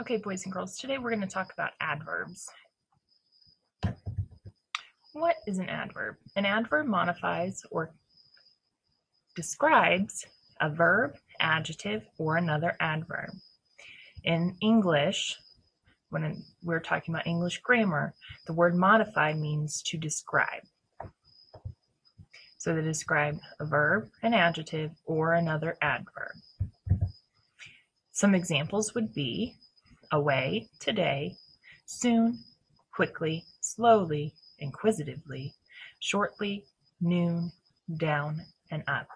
Okay, boys and girls, today we're going to talk about adverbs. What is an adverb? An adverb modifies or describes a verb, adjective, or another adverb. In English, when we're talking about English grammar, the word modify means to describe. So to describe a verb, an adjective, or another adverb. Some examples would be away, today, soon, quickly, slowly, inquisitively, shortly, noon, down, and up.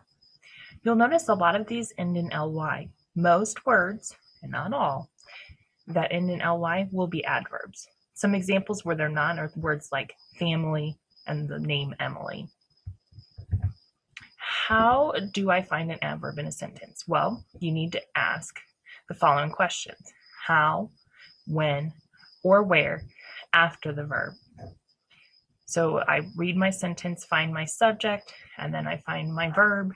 You'll notice a lot of these end in ly. Most words, and not all, that end in ly will be adverbs. Some examples where they're not are words like family and the name Emily. How do I find an adverb in a sentence? Well, you need to ask the following questions how, when, or where after the verb. So I read my sentence, find my subject, and then I find my verb,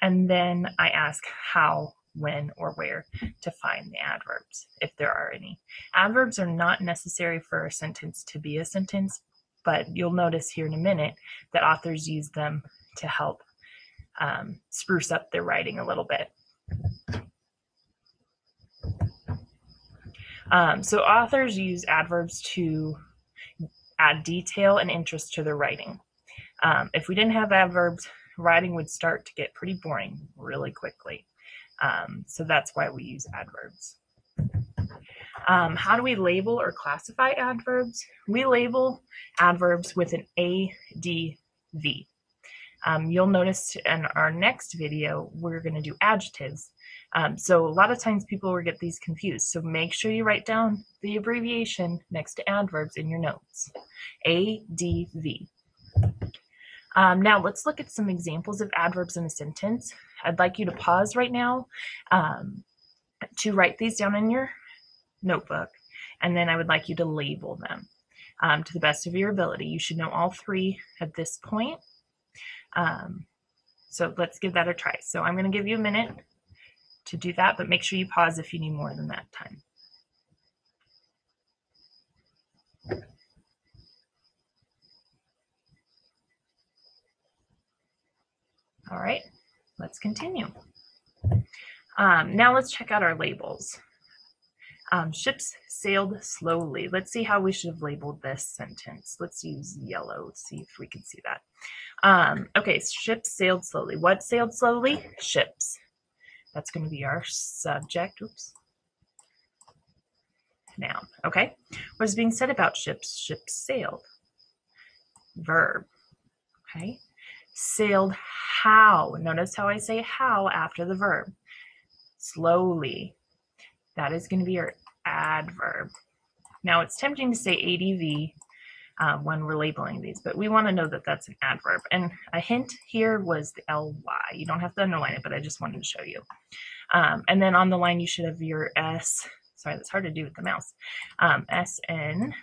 and then I ask how, when, or where to find the adverbs, if there are any. Adverbs are not necessary for a sentence to be a sentence, but you'll notice here in a minute that authors use them to help um, spruce up their writing a little bit. Um, so authors use adverbs to add detail and interest to their writing. Um, if we didn't have adverbs, writing would start to get pretty boring really quickly. Um, so that's why we use adverbs. Um, how do we label or classify adverbs? We label adverbs with an ADV. Um, you'll notice in our next video, we're going to do adjectives. Um, so a lot of times people will get these confused. So make sure you write down the abbreviation next to adverbs in your notes. ADV. Um, now let's look at some examples of adverbs in a sentence. I'd like you to pause right now um, to write these down in your notebook, and then I would like you to label them um, to the best of your ability. You should know all three at this point. Um, so let's give that a try. So I'm going to give you a minute to do that, but make sure you pause if you need more than that time. All right, let's continue. Um, now let's check out our labels. Um, ships sailed slowly. Let's see how we should have labeled this sentence. Let's use yellow. Let's see if we can see that. Um, okay, ships sailed slowly. What sailed slowly? Ships. That's going to be our subject. Oops. Noun. Okay. What is being said about ships? Ships sailed. Verb. Okay. Sailed how. Notice how I say how after the verb. Slowly. That is going to be our adverb. Now it's tempting to say ADV um, when we're labeling these, but we want to know that that's an adverb. And a hint here was the ly. You don't have to underline it, but I just wanted to show you. Um, and then on the line, you should have your S. Sorry, that's hard to do with the mouse. Um, S N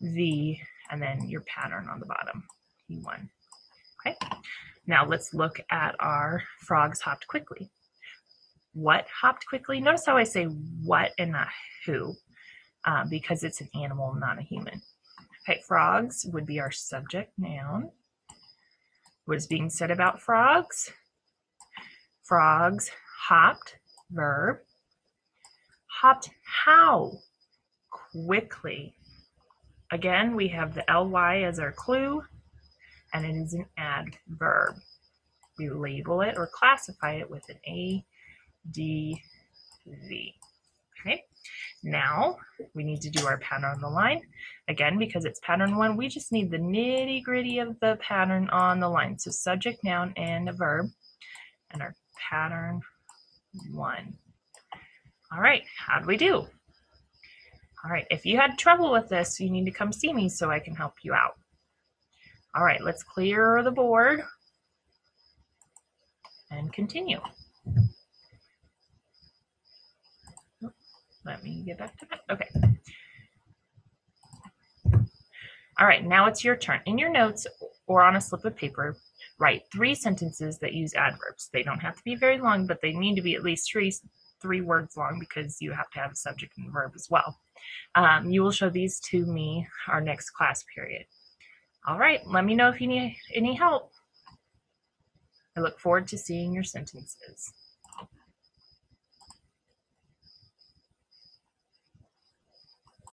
V, and then your pattern on the bottom, P1. Okay. Now let's look at our frogs hopped quickly. What hopped quickly? Notice how I say what and not who, uh, because it's an animal, not a human. Okay, frogs would be our subject noun. What is being said about frogs? Frogs hopped, verb. Hopped how? Quickly. Again, we have the ly as our clue, and it is an adverb. We label it or classify it with an A, D, V. Okay, now we need to do our pattern on the line. Again, because it's pattern one, we just need the nitty gritty of the pattern on the line. So subject, noun, and a verb, and our pattern one. All right, how do we do? All right, if you had trouble with this, you need to come see me so I can help you out. All right, let's clear the board and continue. Let me get back to that. Okay. All right, now it's your turn. In your notes or on a slip of paper, write three sentences that use adverbs. They don't have to be very long, but they need to be at least three three words long because you have to have a subject and verb as well. Um, you will show these to me our next class period. All right, let me know if you need any help. I look forward to seeing your sentences.